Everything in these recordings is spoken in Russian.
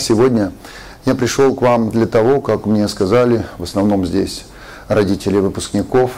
Сегодня я пришел к вам для того, как мне сказали, в основном здесь родители выпускников,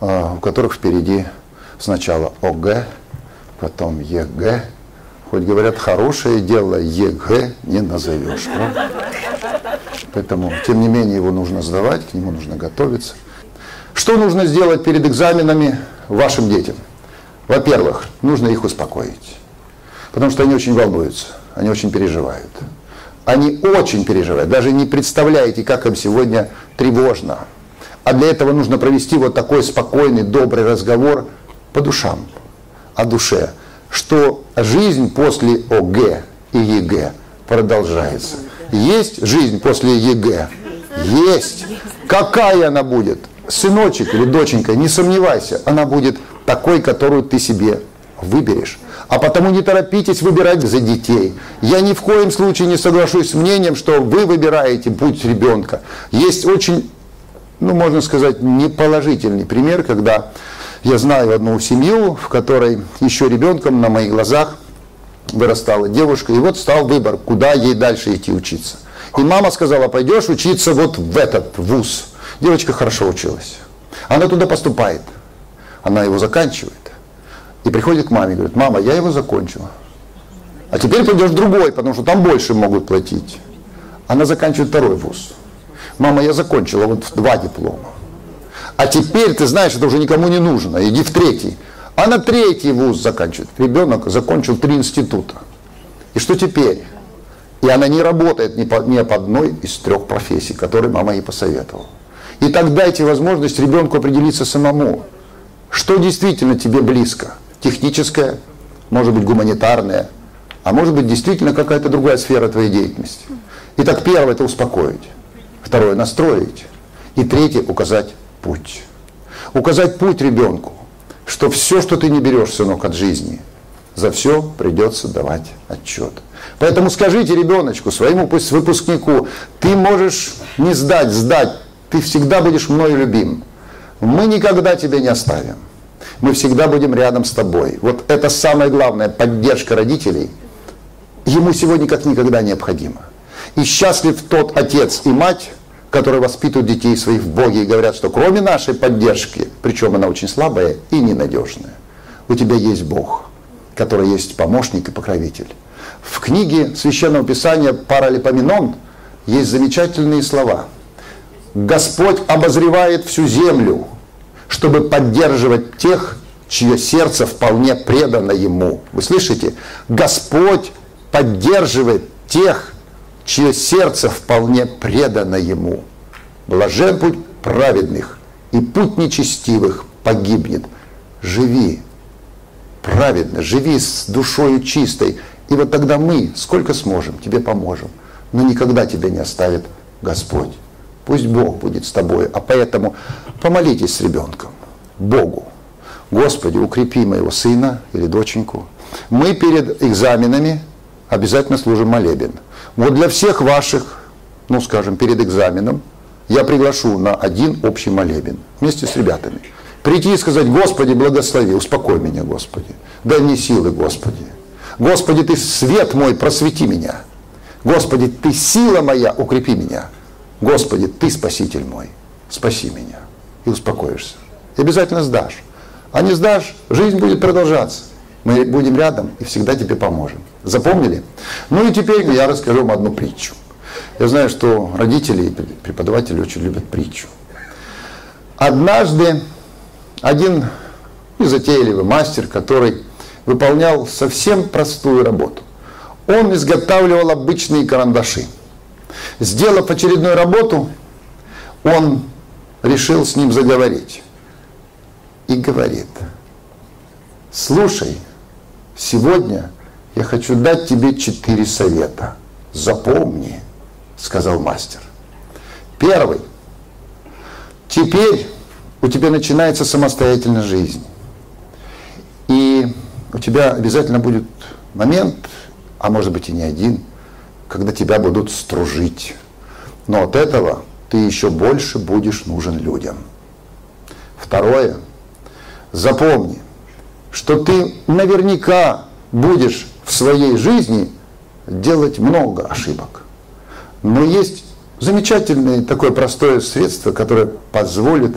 а, у которых впереди сначала ОГЭ, потом ЕГЭ. Хоть говорят, хорошее дело ЕГЭ не назовешь. Правда? Поэтому, тем не менее, его нужно сдавать, к нему нужно готовиться. Что нужно сделать перед экзаменами вашим детям? Во-первых, нужно их успокоить, потому что они очень волнуются они очень переживают. Они очень переживают. Даже не представляете, как им сегодня тревожно. А для этого нужно провести вот такой спокойный, добрый разговор по душам, о душе. Что жизнь после ОГЭ и ЕГЭ продолжается. Есть жизнь после ЕГЭ? Есть. Какая она будет? Сыночек или доченька, не сомневайся, она будет такой, которую ты себе выберешь. А потому не торопитесь выбирать за детей. Я ни в коем случае не соглашусь с мнением, что вы выбираете путь ребенка. Есть очень, ну можно сказать, неположительный пример, когда я знаю одну семью, в которой еще ребенком на моих глазах вырастала девушка, и вот стал выбор, куда ей дальше идти учиться. И мама сказала, пойдешь учиться вот в этот вуз. Девочка хорошо училась. Она туда поступает. Она его заканчивает. И приходит к маме и говорит, мама, я его закончила. А теперь пойдешь другой, потому что там больше могут платить. Она заканчивает второй вуз. Мама, я закончила вот два диплома. А теперь, ты знаешь, это уже никому не нужно, иди в третий. А на третий вуз заканчивает. Ребенок закончил три института. И что теперь? И она не работает ни по, ни по одной из трех профессий, которые мама ей посоветовала. И так дайте возможность ребенку определиться самому, что действительно тебе близко – техническая, может быть гуманитарная, а может быть действительно какая-то другая сфера твоей деятельности. Итак, первое – это успокоить. Второе – настроить. И третье – указать путь. Указать путь ребенку, что все, что ты не берешь, сынок, от жизни, за все придется давать отчет. Поэтому скажите ребеночку, своему пусть выпускнику, ты можешь не сдать, сдать, ты всегда будешь мною любим. Мы никогда тебя не оставим мы всегда будем рядом с тобой. Вот это самая главная поддержка родителей. Ему сегодня как никогда необходима. И счастлив тот отец и мать, которые воспитывают детей своих в Боге и говорят, что кроме нашей поддержки, причем она очень слабая и ненадежная, у тебя есть Бог, который есть помощник и покровитель. В книге Священного Писания Паралипоменон есть замечательные слова. Господь обозревает всю землю, чтобы поддерживать тех, чье сердце вполне предано Ему. Вы слышите? Господь поддерживает тех, чье сердце вполне предано Ему. Блажен путь праведных, и путь нечестивых погибнет. Живи праведно, живи с душою чистой, и вот тогда мы, сколько сможем, тебе поможем, но никогда тебя не оставит Господь. Пусть Бог будет с тобой. А поэтому помолитесь с ребенком. Богу. Господи, укрепи моего сына или доченьку. Мы перед экзаменами обязательно служим молебен. Вот для всех ваших, ну скажем, перед экзаменом, я приглашу на один общий молебен вместе с ребятами. Прийти и сказать, Господи, благослови, успокой меня, Господи. Дай мне силы, Господи. Господи, Ты свет мой, просвети меня. Господи, Ты сила моя, укрепи меня. Господи, Ты спаситель мой, спаси меня. И успокоишься. И обязательно сдашь. А не сдашь, жизнь будет продолжаться. Мы будем рядом и всегда тебе поможем. Запомнили? Ну и теперь я расскажу вам одну притчу. Я знаю, что родители и преподаватели очень любят притчу. Однажды один незатейливый мастер, который выполнял совсем простую работу. Он изготавливал обычные карандаши. Сделав очередную работу, он решил с ним заговорить. И говорит, слушай, сегодня я хочу дать тебе четыре совета. Запомни, сказал мастер. Первый. Теперь у тебя начинается самостоятельная жизнь. И у тебя обязательно будет момент, а может быть и не один – когда тебя будут стружить. Но от этого ты еще больше будешь нужен людям. Второе. Запомни, что ты наверняка будешь в своей жизни делать много ошибок. Но есть замечательное такое простое средство, которое позволит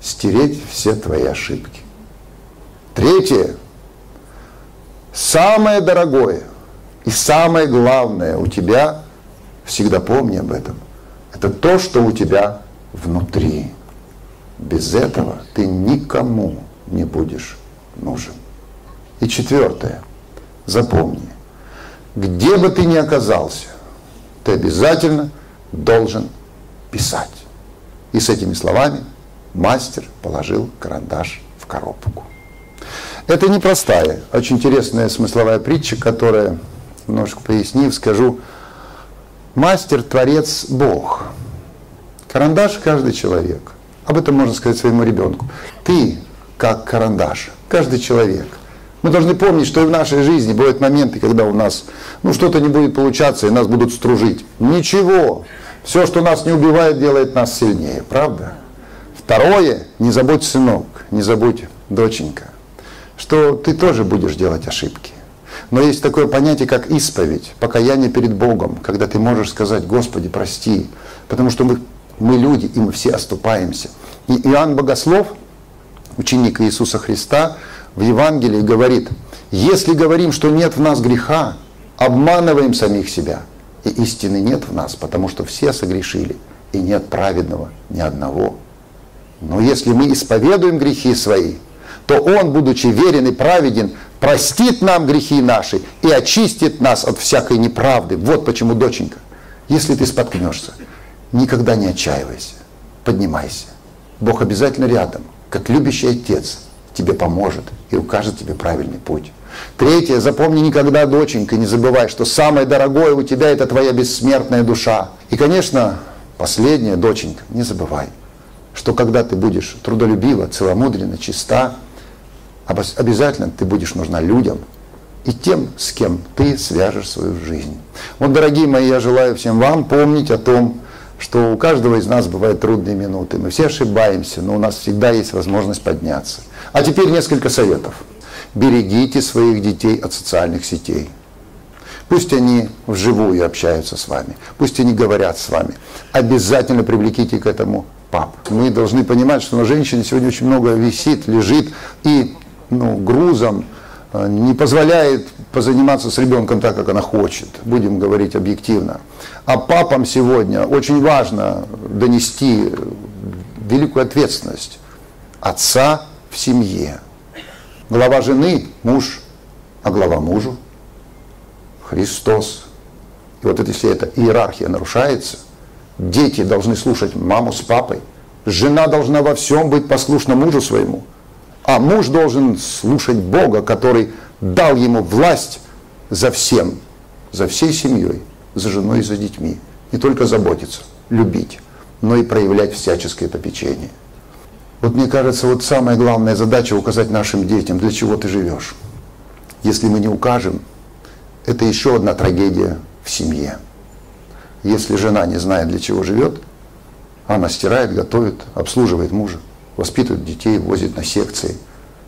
стереть все твои ошибки. Третье. Самое дорогое и самое главное у тебя, всегда помни об этом, это то, что у тебя внутри. Без этого ты никому не будешь нужен. И четвертое. Запомни, где бы ты ни оказался, ты обязательно должен писать. И с этими словами мастер положил карандаш в коробку. Это непростая, очень интересная смысловая притча, которая, немножко пояснив, скажу, мастер, творец, Бог. Карандаш каждый человек. Об этом можно сказать своему ребенку. Ты как карандаш, каждый человек. Мы должны помнить, что и в нашей жизни бывают моменты, когда у нас ну, что-то не будет получаться, и нас будут стружить. Ничего. Все, что нас не убивает, делает нас сильнее. Правда? Второе, не забудь, сынок, не забудь, доченька, что ты тоже будешь делать ошибки. Но есть такое понятие, как исповедь, покаяние перед Богом, когда ты можешь сказать, Господи, прости, потому что мы, мы люди, и мы все оступаемся. И Иоанн Богослов, ученик Иисуса Христа, в Евангелии говорит, если говорим, что нет в нас греха, обманываем самих себя, и истины нет в нас, потому что все согрешили, и нет праведного ни одного. Но если мы исповедуем грехи свои, то Он, будучи верен и праведен, простит нам грехи наши и очистит нас от всякой неправды. Вот почему, доченька, если ты споткнешься, никогда не отчаивайся, поднимайся. Бог обязательно рядом, как любящий отец, тебе поможет и укажет тебе правильный путь. Третье, запомни никогда, доченька, не забывай, что самое дорогое у тебя это твоя бессмертная душа. И, конечно, последнее, доченька, не забывай – что когда ты будешь трудолюбива, целомудрена, чиста, обязательно ты будешь нужна людям и тем, с кем ты свяжешь свою жизнь. Вот, дорогие мои, я желаю всем вам помнить о том, что у каждого из нас бывают трудные минуты. Мы все ошибаемся, но у нас всегда есть возможность подняться. А теперь несколько советов. Берегите своих детей от социальных сетей. Пусть они вживую общаются с вами, пусть они говорят с вами. Обязательно привлеките к этому пап. Мы должны понимать, что на женщине сегодня очень много висит, лежит и ну, грузом э, не позволяет позаниматься с ребенком так, как она хочет. Будем говорить объективно. А папам сегодня очень важно донести великую ответственность отца в семье. Глава жены – муж, а глава мужу – Христос. И вот если эта иерархия нарушается – Дети должны слушать маму с папой. Жена должна во всем быть послушна мужу своему. А муж должен слушать Бога, который дал ему власть за всем, за всей семьей, за женой и за детьми. Не только заботиться, любить, но и проявлять всяческое попечение. Вот мне кажется, вот самая главная задача указать нашим детям, для чего ты живешь. Если мы не укажем, это еще одна трагедия в семье. Если жена не знает, для чего живет, она стирает, готовит, обслуживает мужа, воспитывает детей, возит на секции.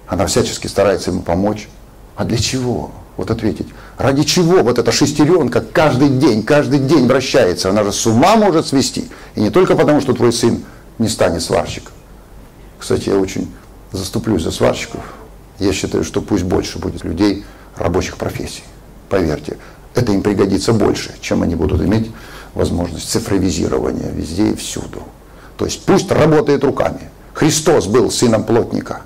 Она всячески старается ему помочь. А для чего? Вот ответить. Ради чего вот эта шестеренка каждый день, каждый день вращается? Она же с ума может свести. И не только потому, что твой сын не станет сварщиком. Кстати, я очень заступлюсь за сварщиков. Я считаю, что пусть больше будет людей рабочих профессий. Поверьте, это им пригодится больше, чем они будут иметь возможность цифровизирования везде и всюду. То есть пусть работает руками. Христос был сыном плотника.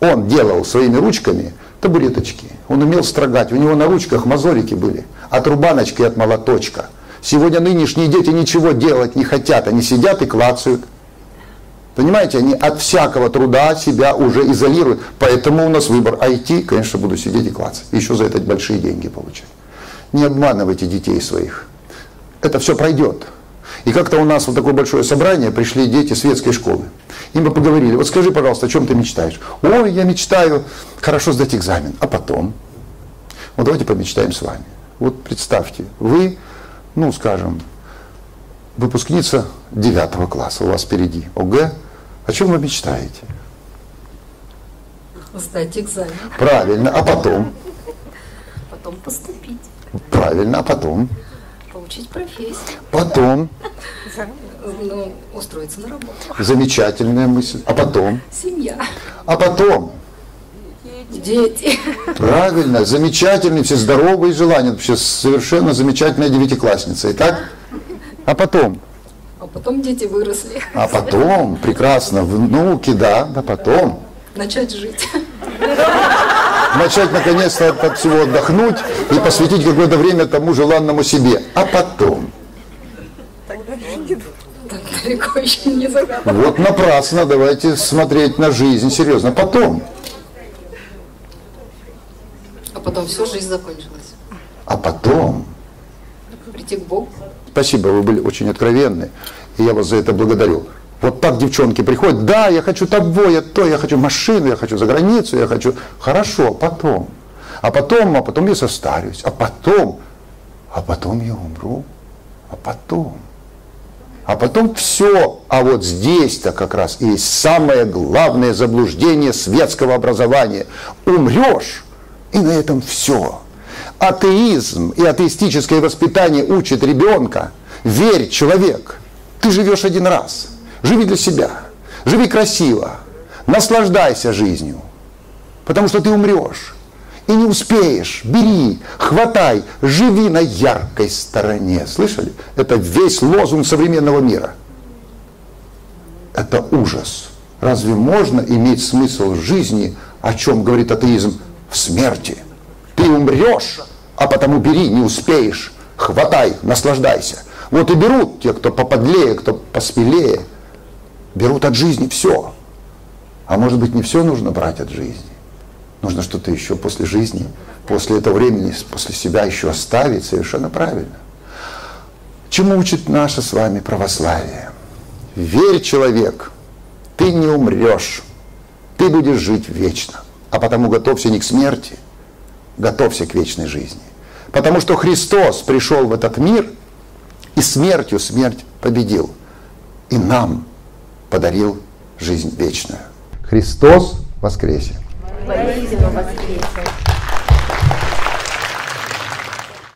Он делал своими ручками табуреточки. Он умел строгать. У него на ручках мозолики были. От рубаночки, от молоточка. Сегодня нынешние дети ничего делать не хотят. Они сидят и клацают. Понимаете, они от всякого труда себя уже изолируют. Поэтому у нас выбор IT, конечно, буду сидеть и клацать. Еще за это большие деньги получать. Не обманывайте детей своих это все пройдет. И как-то у нас вот такое большое собрание, пришли дети светской школы. Им бы поговорили, вот скажи, пожалуйста, о чем ты мечтаешь? Ой, я мечтаю хорошо сдать экзамен. А потом? Вот давайте помечтаем с вами. Вот представьте, вы, ну, скажем, выпускница 9 класса, у вас впереди ОГЭ. О чем вы мечтаете? Сдать экзамен. Правильно. А потом? Потом поступить. Правильно, а потом? Получить профессию. Потом. Ну, устроиться на работу. Замечательная мысль. А потом? Семья. А потом? Дети. Правильно, замечательные, все здоровые желания. Вообще совершенно замечательная девятиклассница. Итак, а потом? А потом дети выросли. А потом, прекрасно, внуки, да, а потом. Начать жить. Начать наконец-то от, от всего отдохнуть и посвятить какое-то время тому желанному себе. А потом? Вот напрасно, давайте смотреть на жизнь серьезно. Потом? А потом всю жизнь закончилась. А потом? Прийти к Богу. Спасибо, вы были очень откровенны, и я вас за это благодарю. Вот так девчонки приходят, да, я хочу того, я то, я хочу машину, я хочу за границу, я хочу... Хорошо, потом. А потом, а потом я состарюсь, а потом, а потом я умру, а потом. А потом все. А вот здесь-то как раз и есть самое главное заблуждение светского образования. Умрешь, и на этом все. Атеизм и атеистическое воспитание учит ребенка. Верь, человек, ты живешь один раз. Живи для себя. Живи красиво. Наслаждайся жизнью. Потому что ты умрешь. И не успеешь. Бери, хватай, живи на яркой стороне. Слышали? Это весь лозунг современного мира. Это ужас. Разве можно иметь смысл жизни, о чем говорит атеизм, в смерти? Ты умрешь, а потому бери, не успеешь. Хватай, наслаждайся. Вот и берут те, кто поподлее, кто посмелее, берут от жизни все. А может быть, не все нужно брать от жизни. Нужно что-то еще после жизни, после этого времени, после себя еще оставить совершенно правильно. Чему учит наше с вами православие? Верь, человек, ты не умрешь, ты будешь жить вечно. А потому готовься не к смерти, готовься к вечной жизни. Потому что Христос пришел в этот мир и смертью смерть победил. И нам подарил жизнь вечную. Христос воскресе! Воистину воскресе!